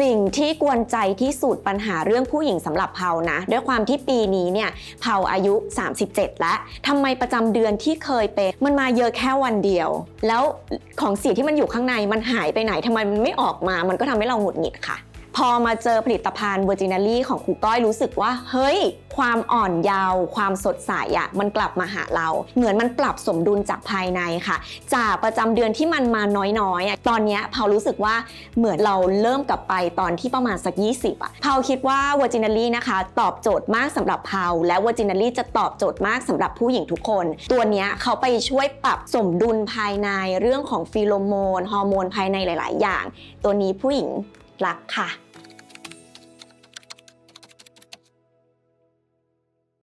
สิ่งที่กวนใจที่สุดปัญหาเรื่องผู้หญิงสำหรับเผานะ ด้วยความที่ปีนี้เนี่ยเผาอายุ 37 แล้วทำไมประจำเดือนที่เคยเป็นมันมาเยอะแค่วันเดียว แล้วของเสียที่มันอยู่ข้างในมันหายไปไหนทำไมมันไม่ออกมา มันก็ทำให้เราหงุดหงิดค่ะ พอมาเจอผลิตภัณฑ์ Virginally ของครูก้อยรู้สึกว่า เฮ้ย ความอ่อนเยาว์ความสดใสอะมันกลับมาหาเรา เหมือนมันปรับสมดุลจากภายในค่ะ จากประจำเดือนที่มันมาน้อยๆอะตอนนี้เผารู้สึกว่าเหมือนเราเริ่มกลับไปตอนที่ประมาณสัก 20อะเผาคิดว่า Virginally นะคะ ตอบโจทย์มากสำหรับเผาและ Virginally จะตอบโจทย์มากสำหรับผู้หญิงทุกคน ตัวนี้เขาไปช่วยปรับสมดุลภายในเรื่องของฟีโรโมนฮอร์โมนภายในหลาย ๆ อย่าง ตัวนี้ผู้หญิง รักค่ะ